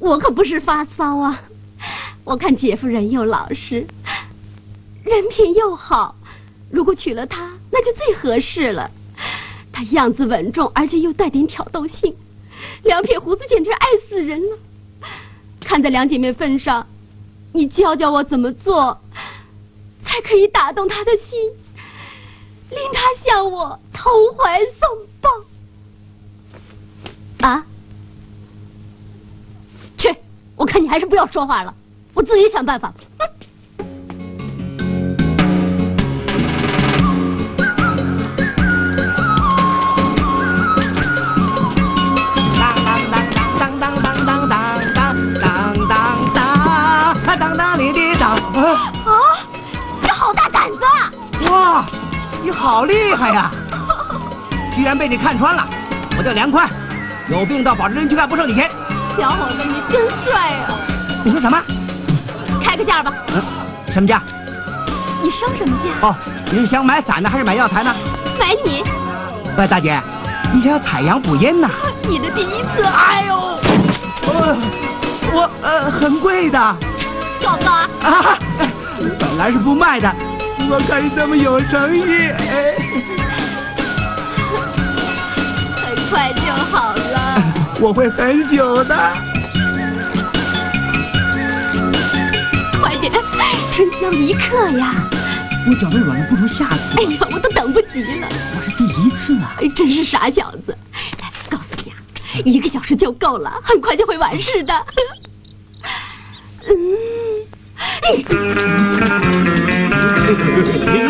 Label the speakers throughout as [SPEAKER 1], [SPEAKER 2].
[SPEAKER 1] 我可不是发骚啊！我看姐夫人又老实，人品又好，如果娶了她，那就最合适了。她样子稳重，而且又带点挑逗性，两撇胡子简直爱死人了。看在两姐妹份上，你教教我怎么做，才可以打动她的心，令她向我投怀送抱。啊！我看你还是不要说话了，我自己想办法。
[SPEAKER 2] 当当当当当当当当当当当当，当哪里当？
[SPEAKER 1] 啊！你好大胆子！
[SPEAKER 2] 哇，你好厉害呀！居然被你看穿了！我叫梁宽，有病到保质针去看，不收你钱。
[SPEAKER 1] 小伙子，你真帅啊！
[SPEAKER 2] 你说什么？
[SPEAKER 1] 开个价吧。
[SPEAKER 2] 嗯，什么价？
[SPEAKER 1] 你升什么价？
[SPEAKER 2] 哦，你是想买伞呢，还是买药材呢？
[SPEAKER 1] 买你，
[SPEAKER 2] 喂，大姐，你想要采阳补阴呢？
[SPEAKER 1] 你的第一次，
[SPEAKER 2] 哎呦，呃，我呃很贵的啊，
[SPEAKER 1] 高不高啊？
[SPEAKER 2] 本来是不卖的，我看你这么有诚意，哎，我会很久的。
[SPEAKER 1] 快点，春宵一刻呀！
[SPEAKER 2] 我脚背软了，不如下次。
[SPEAKER 1] 哎呀，我都等不及了。
[SPEAKER 2] 我是第一次啊。
[SPEAKER 1] 哎，真是傻小子！来，告诉你啊，一个小时就够了，很快就会完事的。
[SPEAKER 3] 個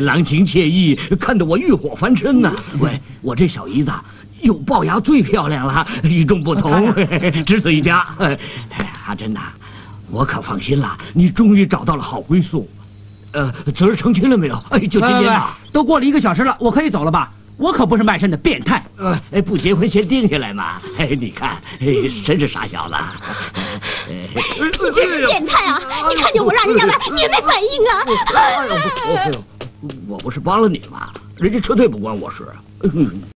[SPEAKER 4] 郎情妾意，看得我欲火焚身呐、喂，我这小姨子有龅牙最漂亮了，与众不同，只此一家。哎，阿珍呐，我可放心了，你终于找到了好归宿。呃，昨儿成亲了没有？哎，就今天吧。
[SPEAKER 2] 都过了一个小时了，我可以走了吧？我可不是卖身的变态。
[SPEAKER 4] 呃，哎不结婚先定下来嘛。哎，你看，哎，真是傻小子。哎
[SPEAKER 1] 你真是变态啊！你看见我让人家来，你也没反应啊！
[SPEAKER 4] 哎呦，我我不是帮了你吗？人家撤退不关我事。